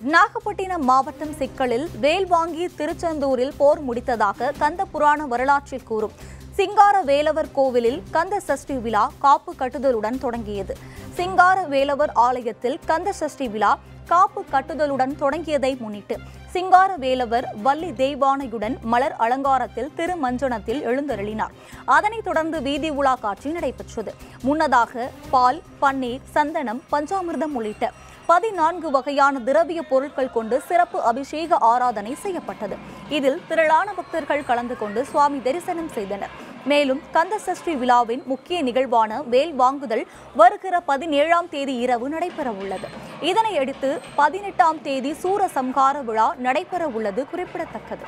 நாகப்பட்டினம் மாவட்டம் சிக்கலில் வேல் வாங்கி திருச்செந்தூரில் போர் முடித்ததாக கந்த புராண வரலாற்றில் கூறும். சிங்கார வேலவர் கோவிலில் கந்த சஷ்டி விழா காப்பு கட்டுதலுடன் தொடங்கியது. சிங்கார வேலவர் ஆலயத்தில் கந்த சஷ்டி விழா காப்பு கட்டுதலுடன் தொடங்கியதை முன்னிட்டு சிங்கார வேலவர் வள்ளி தெய்வானையுடன் மலர் அலங்காரத்தில் திருமஞ்சனத்தில் எழுந்தருளினார். அதனைத் தொடர்ந்து வீதி உலா காட்சி நடைபெற்றது. முன்னதாக பால் பன்னீர் சந்தனம் பஞ்சாமிர்தம் உள்ளிட்ட பதினான்கு வகையான திரவிய பொருட்கள் கொண்டு சிறப்பு அபிஷேக ஆராதனை செய்யப்பட்டது. இதில் திரளான பக்தர்கள் கலந்து கொண்டு சுவாமி தரிசனம் செய்தனர். மேலும் கந்த சஷ்டி விழாவின் முக்கிய நிகழ்வான வேல் வாங்குதல் வருகிற பதினேழாம் தேதி இரவு நடைபெற உள்ளது. இதனையடுத்து பதினெட்டாம் தேதி சூரசம்ஹார விழா நடைபெற உள்ளது குறிப்பிடத்தக்கது.